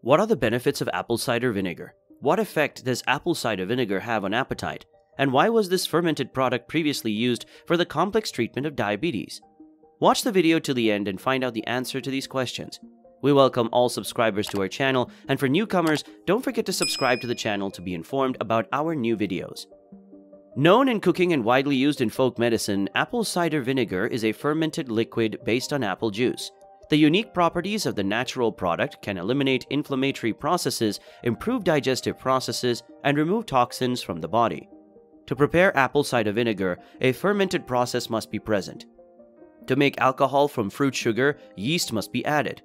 What are the benefits of apple cider vinegar? What effect does apple cider vinegar have on appetite? And why was this fermented product previously used for the complex treatment of diabetes? Watch the video to the end and find out the answer to these questions. We welcome all subscribers to our channel, and for newcomers, don't forget to subscribe to the channel to be informed about our new videos. Known in cooking and widely used in folk medicine, apple cider vinegar is a fermented liquid based on apple juice. The unique properties of the natural product can eliminate inflammatory processes, improve digestive processes, and remove toxins from the body. To prepare apple cider vinegar, a fermented process must be present. To make alcohol from fruit sugar, yeast must be added.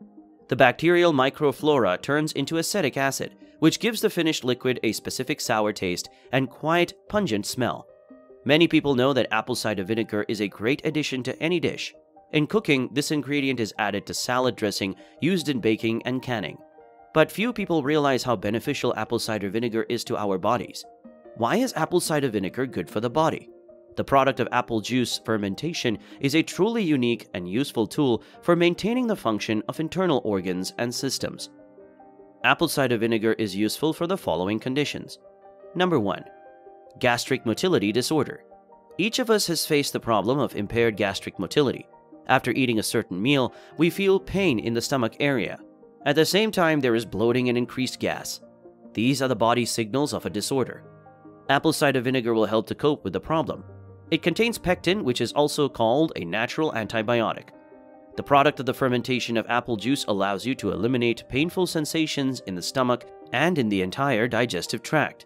The bacterial microflora turns into acetic acid, which gives the finished liquid a specific sour taste and quiet, pungent smell. Many people know that apple cider vinegar is a great addition to any dish. In cooking, this ingredient is added to salad dressing used in baking and canning. But few people realize how beneficial apple cider vinegar is to our bodies. Why is apple cider vinegar good for the body? The product of apple juice fermentation is a truly unique and useful tool for maintaining the function of internal organs and systems. Apple cider vinegar is useful for the following conditions. Number 1. Gastric motility disorder. Each of us has faced the problem of impaired gastric motility. After eating a certain meal, we feel pain in the stomach area. At the same time, there is bloating and increased gas. These are the body's signals of a disorder. Apple cider vinegar will help to cope with the problem. It contains pectin, which is also called a natural antibiotic. The product of the fermentation of apple juice allows you to eliminate painful sensations in the stomach and in the entire digestive tract.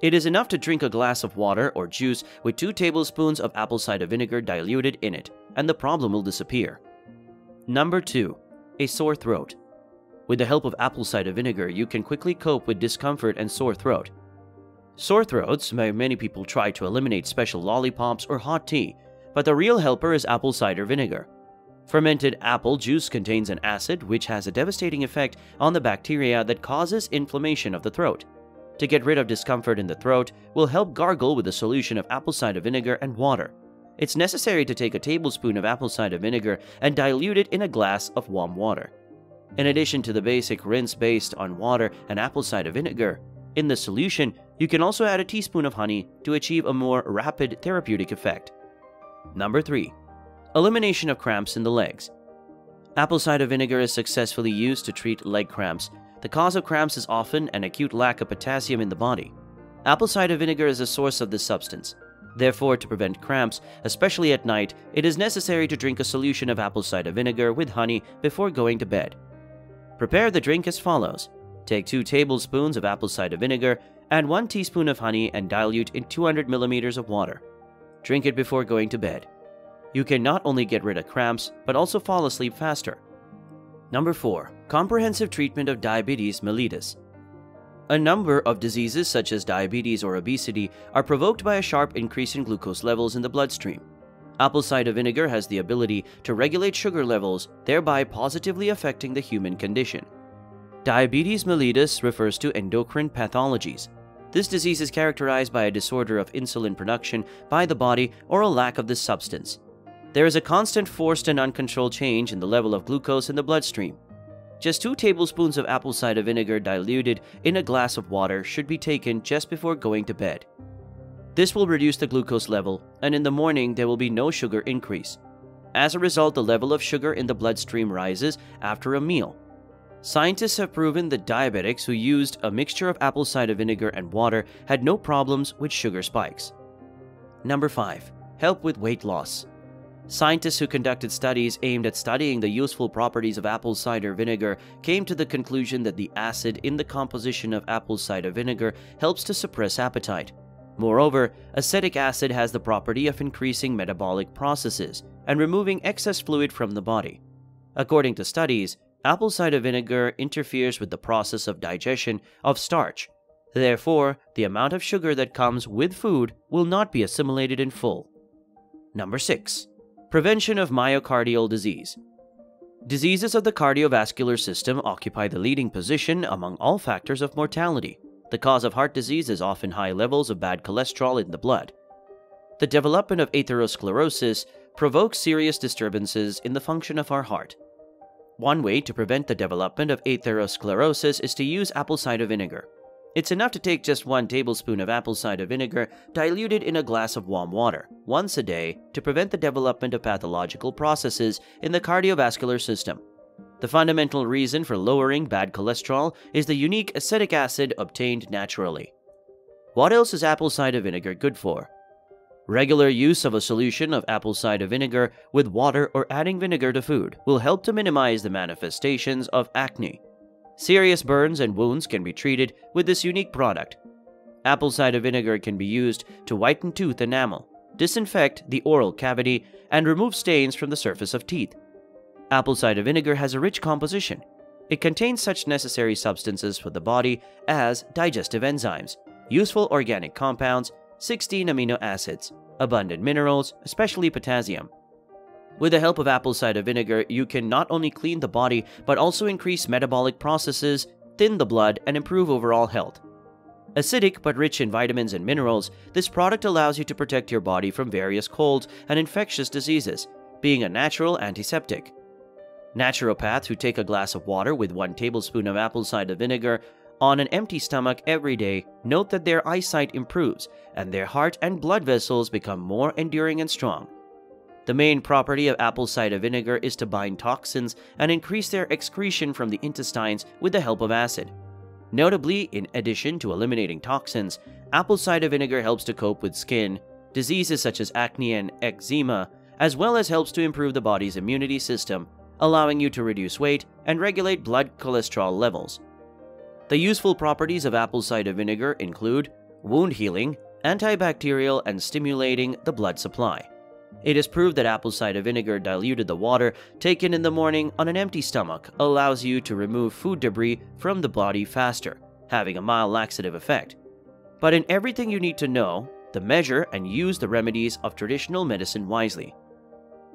It is enough to drink a glass of water or juice with 2 tablespoons of apple cider vinegar diluted in it and the problem will disappear. Number 2. A sore throat. With the help of apple cider vinegar, you can quickly cope with discomfort and sore throat. Sore throats, may many people try to eliminate special lollipops or hot tea, but the real helper is apple cider vinegar. Fermented apple juice contains an acid which has a devastating effect on the bacteria that causes inflammation of the throat. To get rid of discomfort in the throat, will help gargle with a solution of apple cider vinegar and water. It's necessary to take a tablespoon of apple cider vinegar and dilute it in a glass of warm water. In addition to the basic rinse based on water and apple cider vinegar, in the solution, you can also add a teaspoon of honey to achieve a more rapid therapeutic effect. Number 3. Elimination of cramps in the legs. Apple cider vinegar is successfully used to treat leg cramps. The cause of cramps is often an acute lack of potassium in the body. Apple cider vinegar is a source of this substance. Therefore, to prevent cramps, especially at night, it is necessary to drink a solution of apple cider vinegar with honey before going to bed. Prepare the drink as follows. Take 2 tablespoons of apple cider vinegar, add 1 teaspoon of honey and dilute in 200 milliliters of water. Drink it before going to bed. You can not only get rid of cramps, but also fall asleep faster. Number 4. Comprehensive treatment of diabetes mellitus. A number of diseases such as diabetes or obesity are provoked by a sharp increase in glucose levels in the bloodstream. Apple cider vinegar has the ability to regulate sugar levels, thereby positively affecting the human condition. Diabetes mellitus refers to endocrine pathologies. This disease is characterized by a disorder of insulin production by the body or a lack of this substance. There is a constant forced and uncontrolled change in the level of glucose in the bloodstream. Just 2 tablespoons of apple cider vinegar diluted in a glass of water should be taken just before going to bed. This will reduce the glucose level, and in the morning there will be no sugar increase. As a result, the level of sugar in the bloodstream rises after a meal. Scientists have proven that diabetics who used a mixture of apple cider vinegar and water had no problems with sugar spikes. Number 5. Help with weight loss. Scientists who conducted studies aimed at studying the useful properties of apple cider vinegar came to the conclusion that the acid in the composition of apple cider vinegar helps to suppress appetite. Moreover, acetic acid has the property of increasing metabolic processes and removing excess fluid from the body. According to studies, apple cider vinegar interferes with the process of digestion of starch. Therefore, the amount of sugar that comes with food will not be assimilated in full. Number 6. Prevention of myocardial disease. Diseases of the cardiovascular system occupy the leading position among all factors of mortality. The cause of heart disease is often high levels of bad cholesterol in the blood. The development of atherosclerosis provokes serious disturbances in the function of our heart. One way to prevent the development of atherosclerosis is to use apple cider vinegar. It's enough to take just one tablespoon of apple cider vinegar diluted in a glass of warm water once a day to prevent the development of pathological processes in the cardiovascular system. The fundamental reason for lowering bad cholesterol is the unique acetic acid obtained naturally. What else is apple cider vinegar good for? Regular use of a solution of apple cider vinegar with water or adding vinegar to food will help to minimize the manifestations of acne. Serious burns and wounds can be treated with this unique product. Apple cider vinegar can be used to whiten tooth enamel, disinfect the oral cavity, and remove stains from the surface of teeth. Apple cider vinegar has a rich composition. It contains such necessary substances for the body as digestive enzymes, useful organic compounds, 16 amino acids, abundant minerals, especially potassium. With the help of apple cider vinegar, you can not only clean the body but also increase metabolic processes, thin the blood, and improve overall health. Acidic but rich in vitamins and minerals, this product allows you to protect your body from various colds and infectious diseases, being a natural antiseptic. Naturopaths who take a glass of water with 1 tablespoon of apple cider vinegar on an empty stomach every day note that their eyesight improves and their heart and blood vessels become more enduring and strong. The main property of apple cider vinegar is to bind toxins and increase their excretion from the intestines with the help of acid. Notably, in addition to eliminating toxins, apple cider vinegar helps to cope with skin, diseases such as acne and eczema, as well as helps to improve the body's immunity system, allowing you to reduce weight and regulate blood cholesterol levels. The useful properties of apple cider vinegar include wound healing, antibacterial, and stimulating the blood supply. It is proved that apple cider vinegar diluted the water taken in the morning on an empty stomach allows you to remove food debris from the body faster, having a mild laxative effect. But in everything you need to know, the measure and use the remedies of traditional medicine wisely.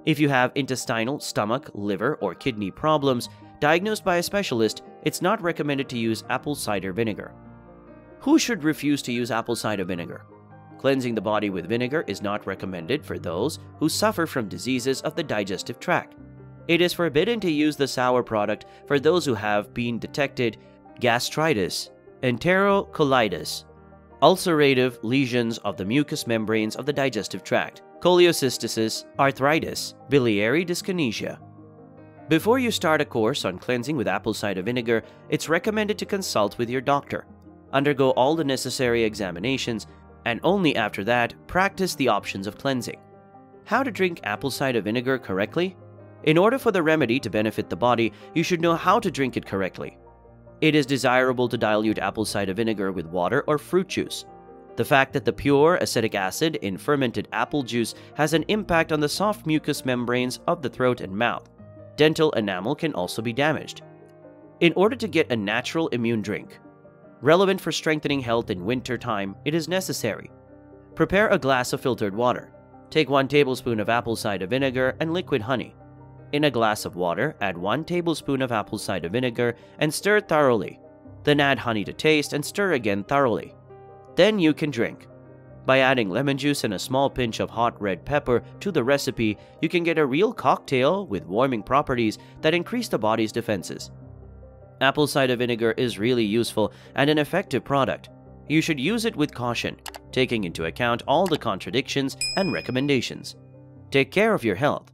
If you have intestinal, stomach, liver, or kidney problems, diagnosed by a specialist, it's not recommended to use apple cider vinegar. Who should refuse to use apple cider vinegar? Cleansing the body with vinegar is not recommended for those who suffer from diseases of the digestive tract. It is forbidden to use the sour product for those who have been detected gastritis, enterocolitis, ulcerative lesions of the mucous membranes of the digestive tract, cholecystitis, arthritis, biliary dyskinesia, before you start a course on cleansing with apple cider vinegar, it's recommended to consult with your doctor, undergo all the necessary examinations, and only after that, practice the options of cleansing. How to drink apple cider vinegar correctly? In order for the remedy to benefit the body, you should know how to drink it correctly. It is desirable to dilute apple cider vinegar with water or fruit juice. The fact that the pure acetic acid in fermented apple juice has an impact on the soft mucous membranes of the throat and mouth dental enamel can also be damaged. In order to get a natural immune drink, relevant for strengthening health in winter time, it is necessary. Prepare a glass of filtered water. Take 1 tablespoon of apple cider vinegar and liquid honey. In a glass of water, add 1 tablespoon of apple cider vinegar and stir thoroughly. Then add honey to taste and stir again thoroughly. Then you can drink. By adding lemon juice and a small pinch of hot red pepper to the recipe, you can get a real cocktail with warming properties that increase the body's defenses. Apple cider vinegar is really useful and an effective product. You should use it with caution, taking into account all the contradictions and recommendations. Take care of your health.